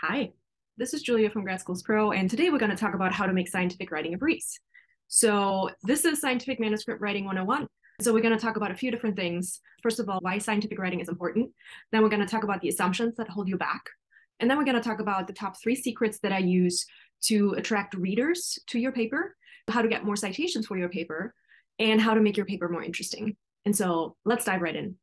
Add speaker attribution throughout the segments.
Speaker 1: Hi, this is Julia from Gradskills Pro, and today we're going to talk about how to make scientific writing a breeze. So this is Scientific Manuscript Writing 101. So we're going to talk about a few different things. First of all, why scientific writing is important. Then we're going to talk about the assumptions that hold you back. And then we're going to talk about the top three secrets that I use to attract readers to your paper, how to get more citations for your paper, and how to make your paper more interesting. And so let's dive right in.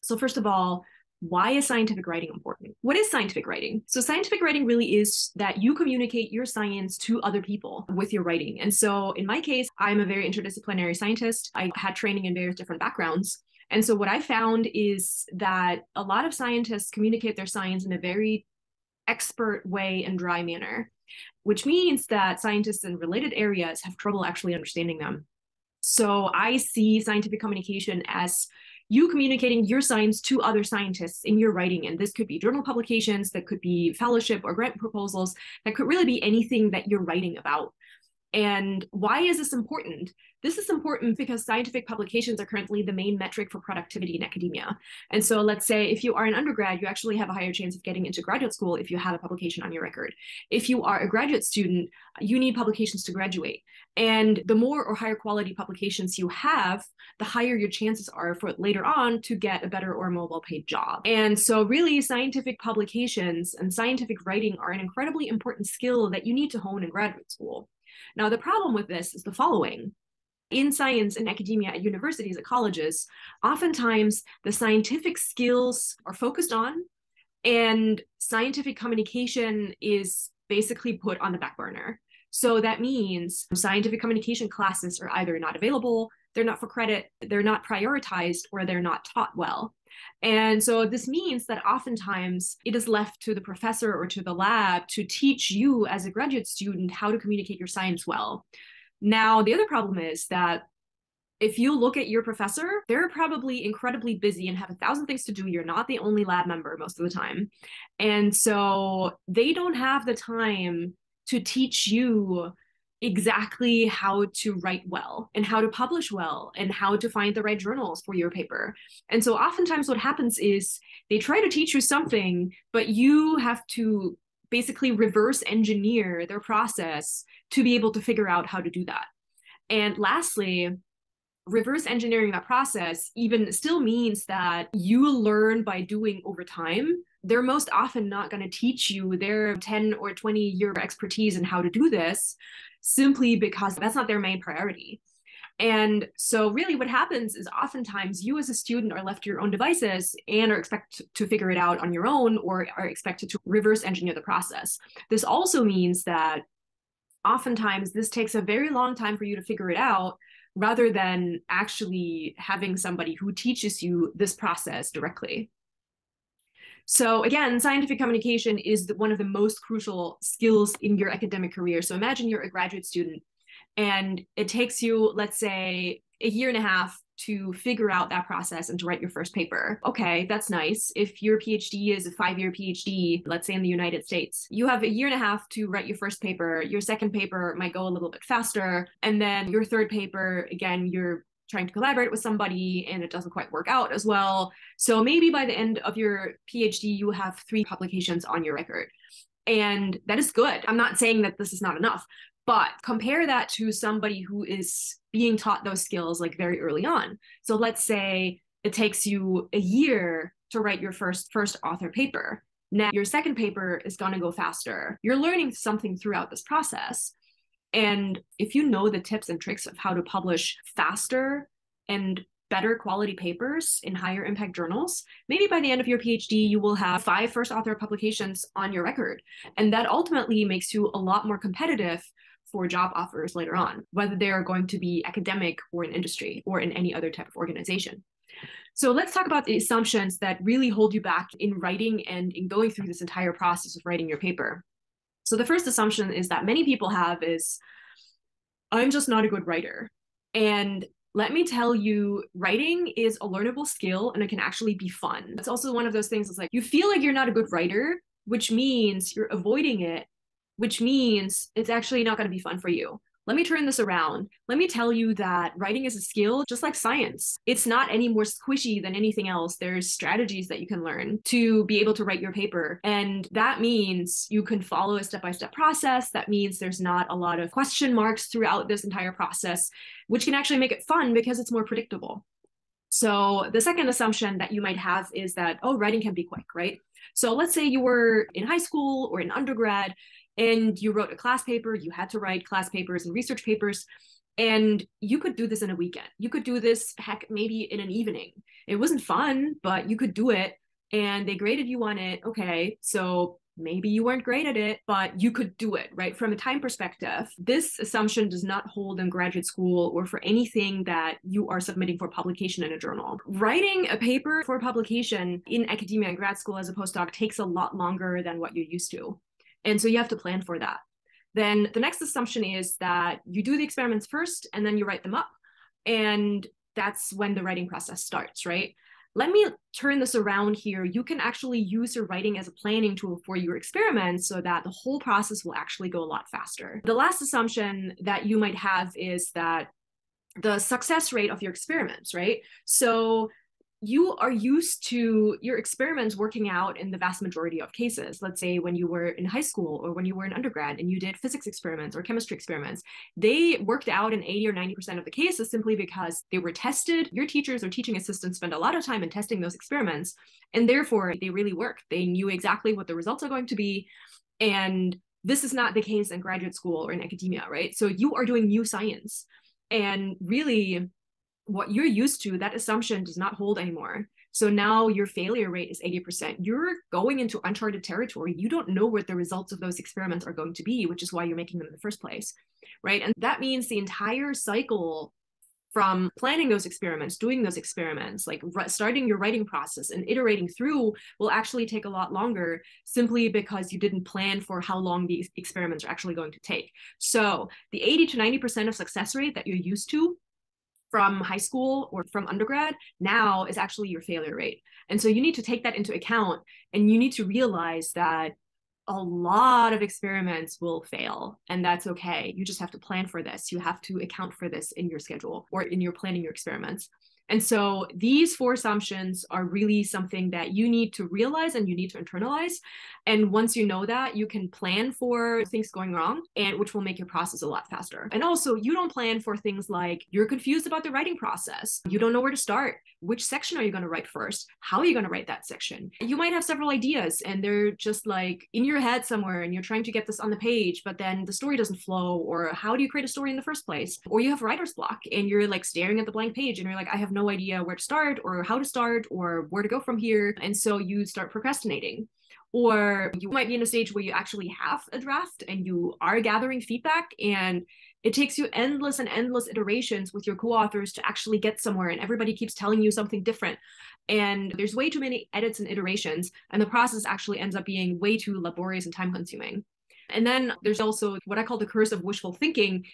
Speaker 1: So first of all, why is scientific writing important? What is scientific writing? So, scientific writing really is that you communicate your science to other people with your writing. And so, in my case, I'm a very interdisciplinary scientist. I had training in various different backgrounds. And so, what I found is that a lot of scientists communicate their science in a very expert way and dry manner, which means that scientists in related areas have trouble actually understanding them. So, I see scientific communication as you communicating your science to other scientists in your writing. And this could be journal publications, that could be fellowship or grant proposals, that could really be anything that you're writing about. And why is this important? This is important because scientific publications are currently the main metric for productivity in academia. And so let's say if you are an undergrad, you actually have a higher chance of getting into graduate school if you have a publication on your record. If you are a graduate student, you need publications to graduate. And the more or higher quality publications you have, the higher your chances are for later on to get a better or more well paid job. And so, really, scientific publications and scientific writing are an incredibly important skill that you need to hone in graduate school. Now, the problem with this is the following in science and academia at universities, at colleges, oftentimes the scientific skills are focused on, and scientific communication is basically put on the back burner. So that means scientific communication classes are either not available, they're not for credit, they're not prioritized, or they're not taught well. And so this means that oftentimes it is left to the professor or to the lab to teach you as a graduate student how to communicate your science well. Now, the other problem is that if you look at your professor, they're probably incredibly busy and have a thousand things to do. You're not the only lab member most of the time. And so they don't have the time to teach you exactly how to write well and how to publish well and how to find the right journals for your paper. And so oftentimes what happens is they try to teach you something, but you have to basically reverse engineer their process to be able to figure out how to do that. And lastly, reverse engineering that process even still means that you learn by doing over time. They're most often not going to teach you their 10 or 20 year expertise in how to do this simply because that's not their main priority. And so, really, what happens is oftentimes you as a student are left to your own devices and are expected to figure it out on your own or are expected to reverse engineer the process. This also means that oftentimes this takes a very long time for you to figure it out rather than actually having somebody who teaches you this process directly. So again, scientific communication is the, one of the most crucial skills in your academic career. So imagine you're a graduate student and it takes you, let's say, a year and a half to figure out that process and to write your first paper. Okay, that's nice. If your PhD is a five year PhD, let's say in the United States, you have a year and a half to write your first paper. Your second paper might go a little bit faster. And then your third paper, again, you're trying to collaborate with somebody and it doesn't quite work out as well. So maybe by the end of your PhD, you have three publications on your record. And that is good. I'm not saying that this is not enough, but compare that to somebody who is being taught those skills like very early on. So let's say it takes you a year to write your first first author paper. Now your second paper is going to go faster. You're learning something throughout this process. And if you know the tips and tricks of how to publish faster and better quality papers in higher impact journals, maybe by the end of your PhD, you will have five first author publications on your record. And that ultimately makes you a lot more competitive for job offers later on, whether they are going to be academic or in industry or in any other type of organization. So let's talk about the assumptions that really hold you back in writing and in going through this entire process of writing your paper. So the first assumption is that many people have is I'm just not a good writer. And let me tell you, writing is a learnable skill and it can actually be fun. It's also one of those things that's like you feel like you're not a good writer, which means you're avoiding it which means it's actually not going to be fun for you. Let me turn this around. Let me tell you that writing is a skill just like science. It's not any more squishy than anything else. There's strategies that you can learn to be able to write your paper. And that means you can follow a step by step process. That means there's not a lot of question marks throughout this entire process, which can actually make it fun because it's more predictable. So the second assumption that you might have is that, oh, writing can be quick, right? So let's say you were in high school or in undergrad and you wrote a class paper, you had to write class papers and research papers, and you could do this in a weekend. You could do this, heck, maybe in an evening. It wasn't fun, but you could do it. And they graded you on it. Okay, so maybe you weren't great at it, but you could do it, right? From a time perspective, this assumption does not hold in graduate school or for anything that you are submitting for publication in a journal. Writing a paper for publication in academia and grad school as a postdoc takes a lot longer than what you're used to. And so you have to plan for that. Then the next assumption is that you do the experiments first and then you write them up. And that's when the writing process starts, right? Let me turn this around here. You can actually use your writing as a planning tool for your experiments so that the whole process will actually go a lot faster. The last assumption that you might have is that the success rate of your experiments, right? So you are used to your experiments working out in the vast majority of cases. Let's say when you were in high school or when you were in undergrad and you did physics experiments or chemistry experiments, they worked out in 80 or 90% of the cases simply because they were tested. Your teachers or teaching assistants spend a lot of time in testing those experiments, and therefore they really work. They knew exactly what the results are going to be. And this is not the case in graduate school or in academia, right? So you are doing new science. And really, what you're used to, that assumption does not hold anymore. So now your failure rate is 80%. You're going into uncharted territory. You don't know what the results of those experiments are going to be, which is why you're making them in the first place. Right. And that means the entire cycle from planning those experiments, doing those experiments, like starting your writing process and iterating through will actually take a lot longer simply because you didn't plan for how long these experiments are actually going to take. So the 80 to 90% of success rate that you're used to from high school or from undergrad now is actually your failure rate. And so you need to take that into account and you need to realize that a lot of experiments will fail and that's okay. You just have to plan for this. You have to account for this in your schedule or in your planning your experiments. And so these four assumptions are really something that you need to realize and you need to internalize. And once you know that, you can plan for things going wrong and which will make your process a lot faster. And also, you don't plan for things like you're confused about the writing process. You don't know where to start. Which section are you going to write first? How are you going to write that section? You might have several ideas and they're just like in your head somewhere and you're trying to get this on the page, but then the story doesn't flow or how do you create a story in the first place? Or you have writer's block and you're like staring at the blank page and you're like I have no idea where to start or how to start or where to go from here. And so you start procrastinating. Or you might be in a stage where you actually have a draft and you are gathering feedback and it takes you endless and endless iterations with your co-authors to actually get somewhere and everybody keeps telling you something different and there's way too many edits and iterations and the process actually ends up being way too laborious and time consuming and then there's also what i call the curse of wishful thinking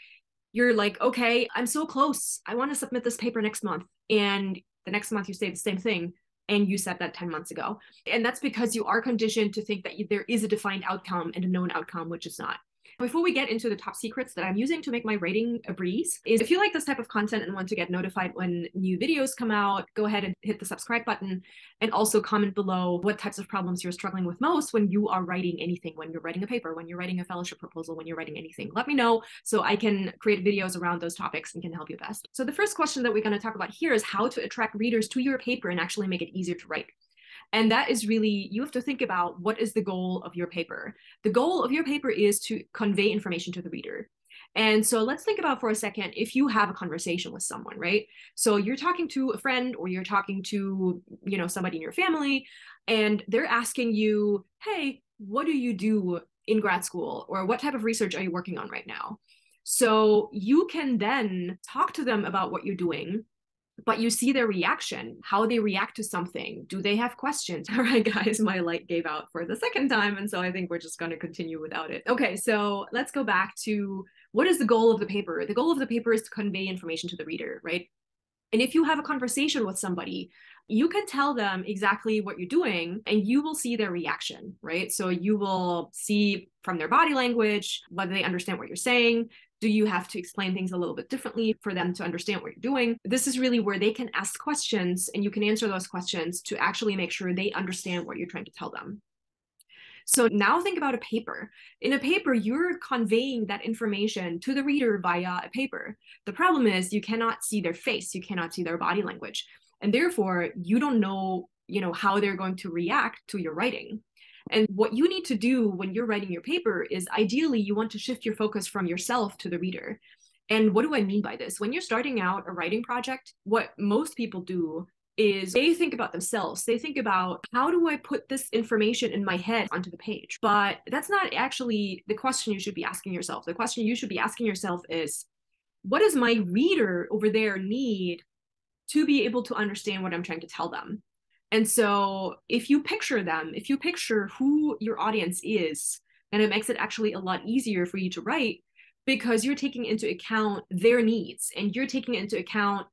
Speaker 1: you're like, okay, I'm so close. I want to submit this paper next month. And the next month you say the same thing and you said that 10 months ago. And that's because you are conditioned to think that there is a defined outcome and a known outcome, which is not. Before we get into the top secrets that I'm using to make my writing a breeze, is if you like this type of content and want to get notified when new videos come out, go ahead and hit the subscribe button and also comment below what types of problems you're struggling with most when you are writing anything, when you're writing a paper, when you're writing a fellowship proposal, when you're writing anything. Let me know so I can create videos around those topics and can help you best. So the first question that we're going to talk about here is how to attract readers to your paper and actually make it easier to write. And that is really, you have to think about what is the goal of your paper. The goal of your paper is to convey information to the reader. And so let's think about for a second if you have a conversation with someone, right? So you're talking to a friend or you're talking to, you know, somebody in your family and they're asking you, "Hey, what do you do in grad school or what type of research are you working on right now?" So you can then talk to them about what you're doing but you see their reaction, how they react to something. Do they have questions? All right, guys, my light gave out for the second time. And so I think we're just going to continue without it. Okay, so let's go back to what is the goal of the paper? The goal of the paper is to convey information to the reader, right? And if you have a conversation with somebody, you can tell them exactly what you're doing and you will see their reaction, right? So you will see from their body language whether they understand what you're saying Do you have to explain things a little bit differently for them to understand what you're doing? This is really where they can ask questions and you can answer those questions to actually make sure they understand what you're trying to tell them. So now think about a paper. In a paper, you're conveying that information to the reader via a paper. The problem is you cannot see their face, you cannot see their body language. And therefore, you don't know, you know, how they're going to react to your writing. And what you need to do when you're writing your paper is ideally you want to shift your focus from yourself to the reader. And what do I mean by this? When you're starting out a writing project, what most people do is they think about themselves. They think about how do I put this information in my head onto the page? But that's not actually the question you should be asking yourself. The question you should be asking yourself is what does my reader over there need to be able to understand what I'm trying to tell them? And so if you picture them, if you picture who your audience is, and it makes it actually a lot easier for you to write because you're taking into account their needs and you're taking into account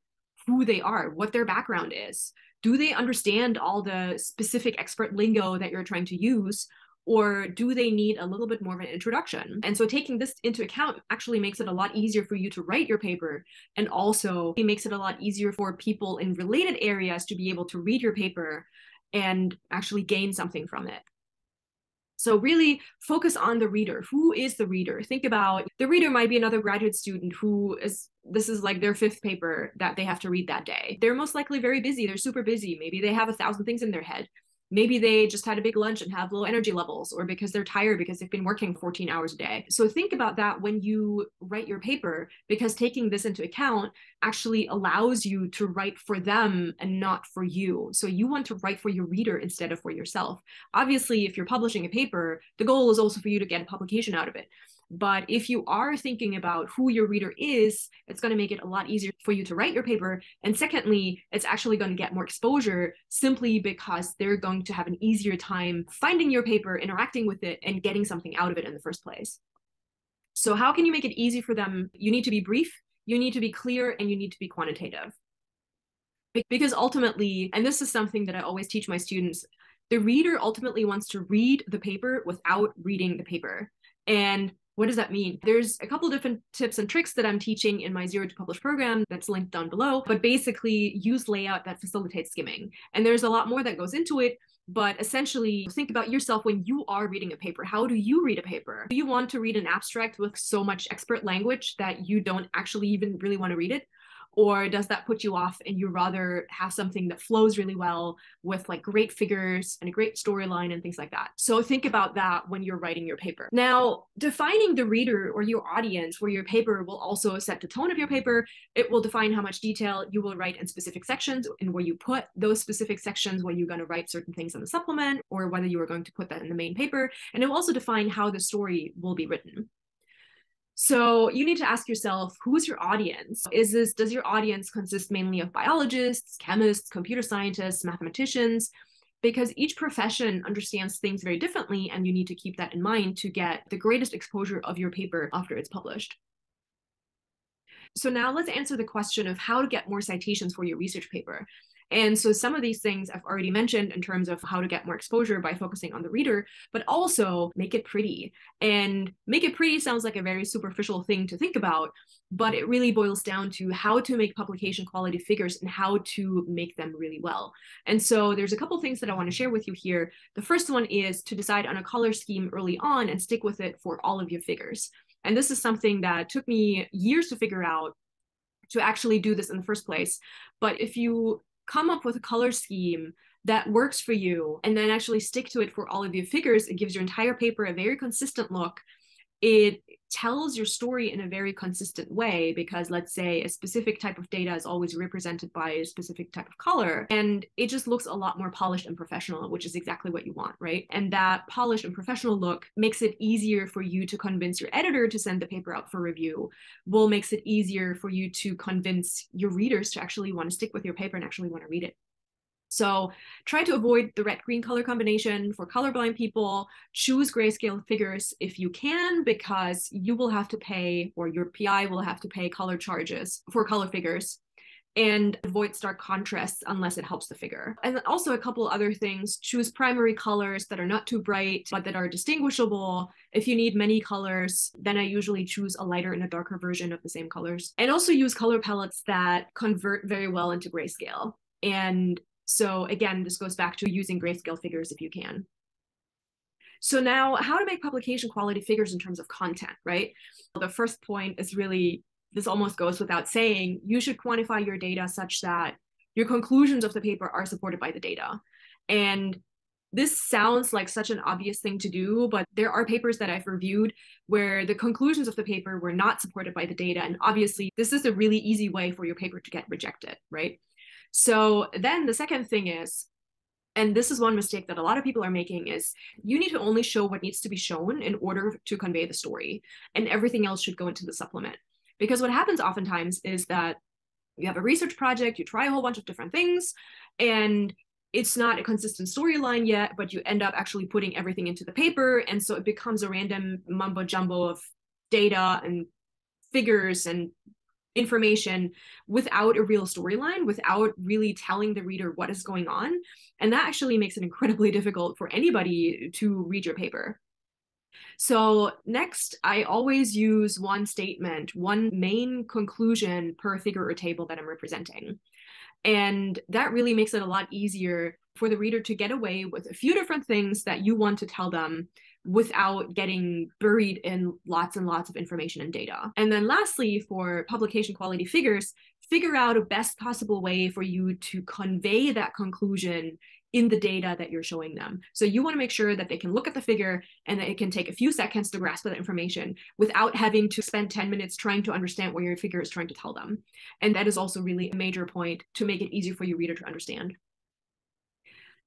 Speaker 1: who they are, what their background is. Do they understand all the specific expert lingo that you're trying to use? Or do they need a little bit more of an introduction? And so taking this into account actually makes it a lot easier for you to write your paper. And also it makes it a lot easier for people in related areas to be able to read your paper and actually gain something from it. So really focus on the reader. Who is the reader? Think about the reader might be another graduate student who is this is like their fifth paper that they have to read that day. They're most likely very busy. They're super busy. Maybe they have a thousand things in their head maybe they just had a big lunch and have low energy levels or because they're tired because they've been working 14 hours a day. So think about that when you write your paper because taking this into account actually allows you to write for them and not for you. So you want to write for your reader instead of for yourself. Obviously if you're publishing a paper the goal is also for you to get a publication out of it but if you are thinking about who your reader is, it's going to make it a lot easier for you to write your paper. And secondly, it's actually going to get more exposure simply because they're going to have an easier time finding your paper, interacting with it, and getting something out of it in the first place. So, how can you make it easy for them? You need to be brief, you need to be clear, and you need to be quantitative. Because ultimately, and this is something that I always teach my students, the reader ultimately wants to read the paper without reading the paper. And what does that mean? There's a couple different tips and tricks that I'm teaching in my Zero to Publish program that's linked down below, but basically use layout that facilitates skimming. And there's a lot more that goes into it, but essentially think about yourself when you are reading a paper. How do you read a paper? Do you want to read an abstract with so much expert language that you don't actually even really want to read it? Or does that put you off and you rather have something that flows really well with like great figures and a great storyline and things like that? So think about that when you're writing your paper. Now defining the reader or your audience where your paper will also set the tone of your paper. It will define how much detail you will write in specific sections and where you put those specific sections where you're going to write certain things in the supplement or whether you are going to put that in the main paper. And it will also define how the story will be written so you need to ask yourself, who's your audience? Is this does your audience consist mainly of biologists, chemists, computer scientists, mathematicians? Because each profession understands things very differently, and you need to keep that in mind to get the greatest exposure of your paper after it's published. So now let's answer the question of how to get more citations for your research paper. And so some of these things I've already mentioned in terms of how to get more exposure by focusing on the reader, but also make it pretty. And make it pretty sounds like a very superficial thing to think about, but it really boils down to how to make publication quality figures and how to make them really well. And so there's a couple things that I want to share with you here. The first one is to decide on a color scheme early on and stick with it for all of your figures. And this is something that took me years to figure out to actually do this in the first place. But if you come up with a color scheme that works for you and then actually stick to it for all of your figures. It gives your entire paper a very consistent look. It tells your story in a very consistent way because let's say a specific type of data is always represented by a specific type of color and it just looks a lot more polished and professional which is exactly what you want right? And that polished and professional look makes it easier for you to convince your editor to send the paper out for review will makes it easier for you to convince your readers to actually want to stick with your paper and actually want to read it so try to avoid the red green color combination for colorblind people. Choose grayscale figures if you can, because you will have to pay, or your PI will have to pay color charges for color figures. and avoid stark contrasts unless it helps the figure. And also a couple other things, choose primary colors that are not too bright, but that are distinguishable. If you need many colors, then I usually choose a lighter and a darker version of the same colors. And also use color palettes that convert very well into grayscale. And so again, this goes back to using grayscale figures if you can. So now how to make publication quality figures in terms of content, right? The first point is really this almost goes without saying, you should quantify your data such that your conclusions of the paper are supported by the data. And this sounds like such an obvious thing to do, but there are papers that I've reviewed where the conclusions of the paper were not supported by the data. And obviously, this is a really easy way for your paper to get rejected, right? So then the second thing is, and this is one mistake that a lot of people are making is you need to only show what needs to be shown in order to convey the story and everything else should go into the supplement because what happens oftentimes is that you have a research project, you try a whole bunch of different things, and it's not a consistent storyline yet, but you end up actually putting everything into the paper. And so it becomes a random mumbo jumbo of data and figures and information without a real storyline, without really telling the reader what is going on. And that actually makes it incredibly difficult for anybody to read your paper. So next, I always use one statement, one main conclusion per figure or table that I'm representing. And that really makes it a lot easier for the reader to get away with a few different things that you want to tell them without getting buried in lots and lots of information and data. And then lastly, for publication quality figures, figure out a best possible way for you to convey that conclusion in the data that you're showing them. So you want to make sure that they can look at the figure and that it can take a few seconds to grasp that information without having to spend 10 minutes trying to understand what your figure is trying to tell them. And that is also really a major point to make it easier for your reader to understand.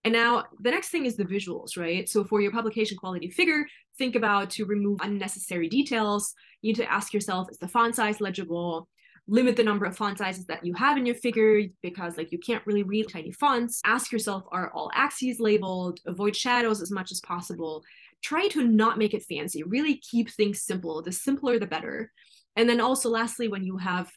Speaker 1: And now the next thing is the visuals, right? So for your publication quality figure, think about to remove unnecessary details. You need to ask yourself, is the font size legible? limit the number of font sizes that you have in your figure because like you can't really read tiny fonts. Ask yourself, are all axes labeled? Avoid shadows as much as possible. Try to not make it fancy. Really keep things simple. The simpler, the better. And then also lastly, when you have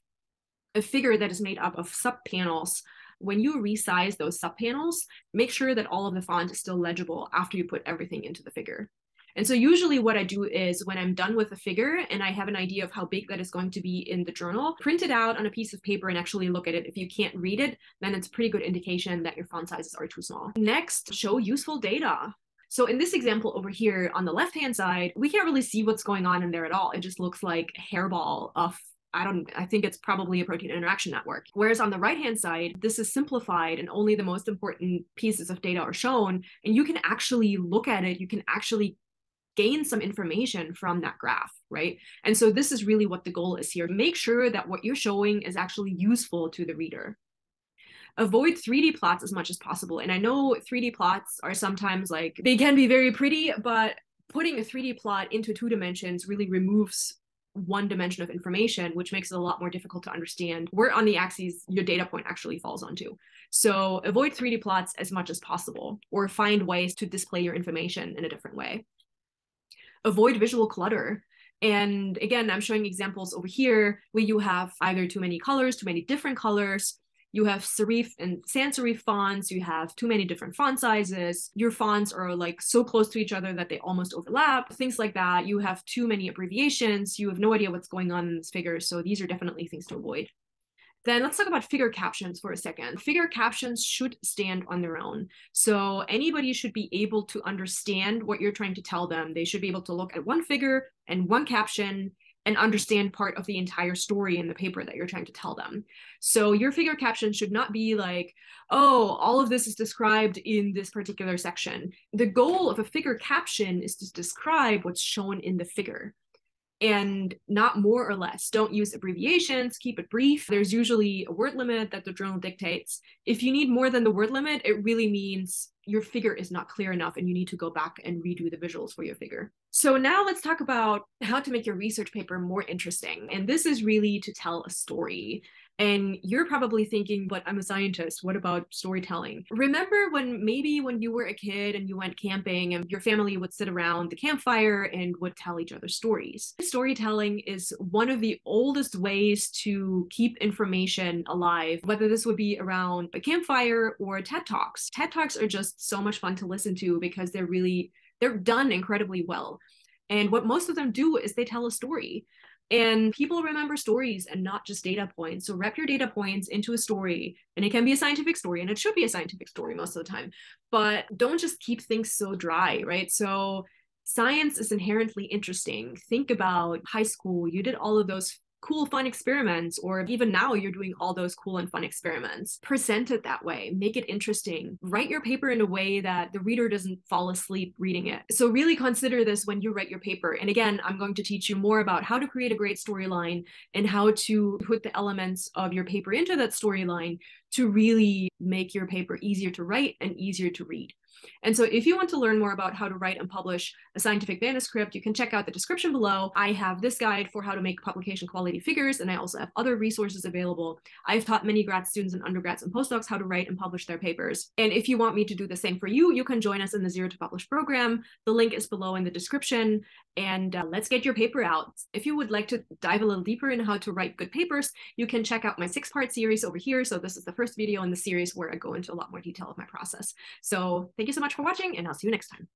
Speaker 1: a figure that is made up of sub panels, when you resize those sub panels, make sure that all of the font is still legible after you put everything into the figure. And so usually what I do is when I'm done with a figure and I have an idea of how big that is going to be in the journal, print it out on a piece of paper and actually look at it. If you can't read it, then it's a pretty good indication that your font sizes are too small. Next, show useful data. So in this example over here on the left-hand side, we can't really see what's going on in there at all. It just looks like a hairball of I don't, I think it's probably a protein interaction network. Whereas on the right hand side, this is simplified and only the most important pieces of data are shown. And you can actually look at it, you can actually gain some information from that graph, right? And so this is really what the goal is here. Make sure that what you're showing is actually useful to the reader. Avoid 3D plots as much as possible. And I know 3D plots are sometimes like, they can be very pretty, but putting a 3D plot into two dimensions really removes one dimension of information, which makes it a lot more difficult to understand where on the axes your data point actually falls onto. So avoid 3D plots as much as possible, or find ways to display your information in a different way avoid visual clutter. And again, I'm showing examples over here where you have either too many colors, too many different colors, you have serif and sans serif fonts, you have too many different font sizes, your fonts are like so close to each other that they almost overlap, things like that. You have too many abbreviations, you have no idea what's going on in this figure. So these are definitely things to avoid. Then let's talk about figure captions for a second. Figure captions should stand on their own. So anybody should be able to understand what you're trying to tell them. They should be able to look at one figure and one caption and understand part of the entire story in the paper that you're trying to tell them. So your figure caption should not be like, oh, all of this is described in this particular section. The goal of a figure caption is to describe what's shown in the figure and not more or less. Don't use abbreviations, keep it brief. There's usually a word limit that the journal dictates. If you need more than the word limit, it really means your figure is not clear enough and you need to go back and redo the visuals for your figure. So now let's talk about how to make your research paper more interesting. And this is really to tell a story. And you're probably thinking, but I'm a scientist. What about storytelling? Remember when maybe when you were a kid and you went camping and your family would sit around the campfire and would tell each other stories? Storytelling is one of the oldest ways to keep information alive, whether this would be around a campfire or TED Talks. TED Talks are just so much fun to listen to because they're really they're done incredibly well. And what most of them do is they tell a story. And people remember stories and not just data points. So rep your data points into a story, and it can be a scientific story, and it should be a scientific story most of the time. But don't just keep things so dry, right? So science is inherently interesting. Think about high school. You did all of those cool, fun experiments, or even now you're doing all those cool and fun experiments. Present it that way, make it interesting. Write your paper in a way that the reader doesn't fall asleep reading it. So, really consider this when you write your paper. And again, I'm going to teach you more about how to create a great storyline and how to put the elements of your paper into that storyline to really make your paper easier to write and easier to read. And so if you want to learn more about how to write and publish a scientific manuscript, you can check out the description below. I have this guide for how to make publication quality figures, and I also have other resources available. I've taught many grad students and undergrads and postdocs how to write and publish their papers. And if you want me to do the same for you, you can join us in the Zero to Publish program. The link is below in the description. And uh, let's get your paper out. If you would like to dive a little deeper in how to write good papers, you can check out my six part series over here. So this is the first video in the series where I go into a lot more detail of my process. So thank you so much for watching and I'll see you next time.